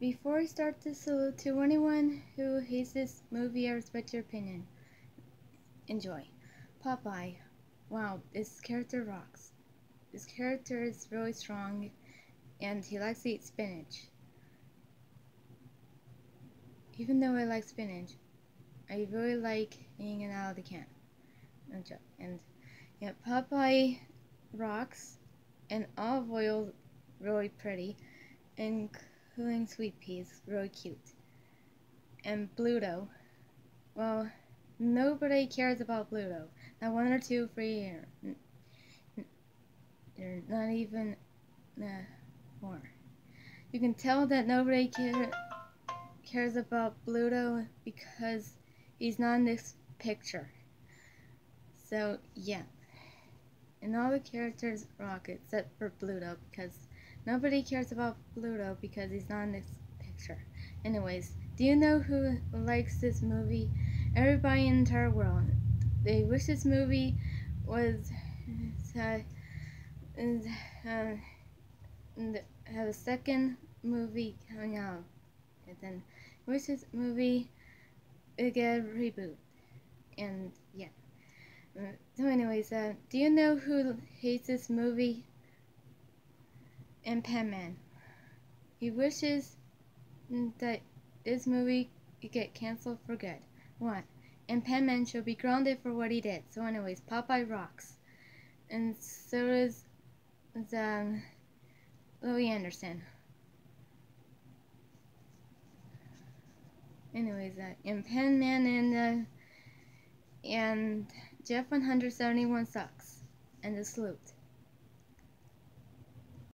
Before I start this salute to anyone who hates this movie, I respect your opinion. Enjoy. Popeye. Wow, this character rocks. This character is really strong and he likes to eat spinach. Even though I like spinach, I really like eating it out of the can. And yeah, Popeye rocks and Olive Oyl really pretty and cooling Swee'Pea's really cute. And Bluto, well, nobody cares about Bluto. Not one or two for a year. Not even nah, more. You can tell that nobody care, cares about Bluto because he's not in this picture. So, yeah. And all the characters rock except for Bluto because nobody cares about Bluto because he's not in this picture. Anyways, do you know who likes this movie? Everybody in the entire world. They wish this movie was uh, uh, have a second movie coming out. And then wish this movie would get a reboot. And yeah. So anyways, uh, do you know who hates this movie? And Man. He wishes that this movie get canceled for good. What? And Man should be grounded for what he did. So anyways, Popeye rocks. And so does um, Louie Anderson. Anyways, uh, and Man and uh, and Jeff 171 sucks. And the salute.